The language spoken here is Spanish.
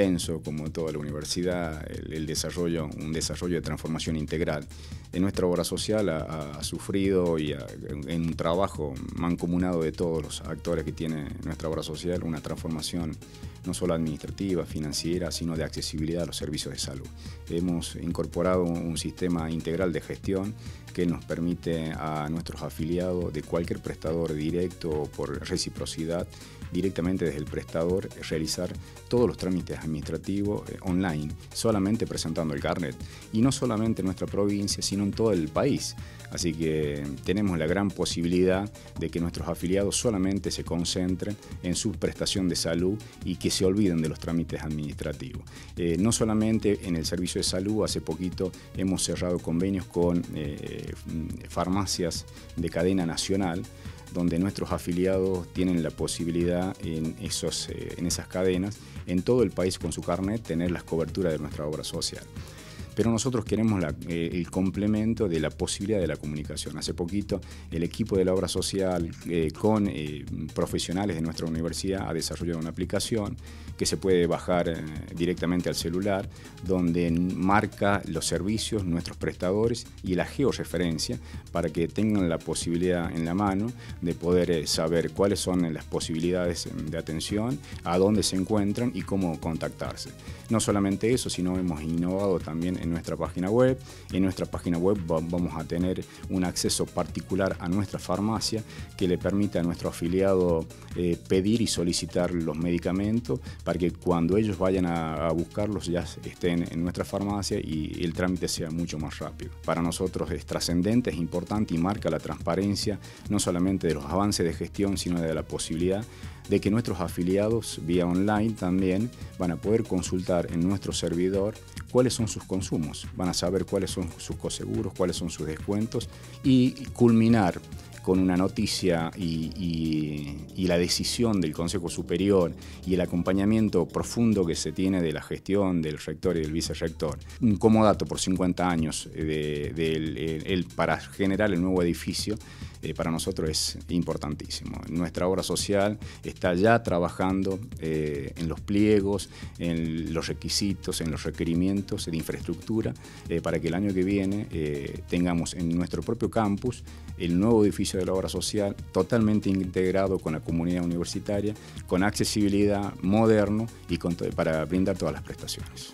pienso, como toda la universidad, el, desarrollo, un desarrollo de transformación integral. En nuestra obra social ha, sufrido y en un trabajo mancomunado de todos los actores que tiene nuestra obra social una transformación no solo administrativa, financiera, sino de accesibilidad a los servicios de salud. Hemos incorporado un sistema integral de gestión que nos permite a nuestros afiliados de cualquier prestador directo o por reciprocidad directamente desde el prestador realizar todos los trámites administrativos eh, online, solamente presentando el carnet. Y no solamente en nuestra provincia, sino en todo el país. Así que tenemos la gran posibilidad de que nuestros afiliados solamente se concentren en su prestación de salud y que se olviden de los trámites administrativos. Eh, no solamente en el servicio de salud, hace poquito hemos cerrado convenios con eh, farmacias de cadena nacional donde nuestros afiliados tienen la posibilidad en, esos, eh, en esas cadenas, en todo el país con su carnet, tener las coberturas de nuestra obra social pero nosotros queremos eh, el complemento de la posibilidad de la comunicación. Hace poquito el equipo de la obra social eh, con eh, profesionales de nuestra universidad ha desarrollado una aplicación que se puede bajar directamente al celular, donde marca los servicios, nuestros prestadores y la georreferencia para que tengan la posibilidad en la mano de poder saber cuáles son las posibilidades de atención, a dónde se encuentran y cómo contactarse. No solamente eso, sino hemos innovado también en nuestra página web. En nuestra página web vamos a tener un acceso particular a nuestra farmacia que le permite a nuestro afiliado eh, pedir y solicitar los medicamentos para que cuando ellos vayan a, buscarlos ya estén en nuestra farmacia y el trámite sea mucho más rápido. Para nosotros es trascendente, es importante y marca la transparencia no solamente de los avances de gestión, sino de la posibilidad de que nuestros afiliados vía online también van a poder consultar en nuestro servidor cuáles son sus consumos, van a saber cuáles son sus coseguros, cuáles son sus descuentos y culminar con una noticia y, la decisión del Consejo Superior y el acompañamiento profundo que se tiene de la gestión del rector y del vicerrector. Como dato, por 50 años de, para generar el nuevo edificio, eh, para nosotros es importantísimo. Nuestra obra social está ya trabajando eh, en los pliegos, en los requisitos, en los requerimientos de infraestructura, eh, para que el año que viene tengamos en nuestro propio campus el nuevo edificio de la obra social totalmente integrado con la comunidad universitaria, con accesibilidad moderno y para brindar todas las prestaciones.